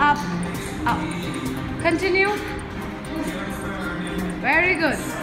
up, up. Continue. Very good.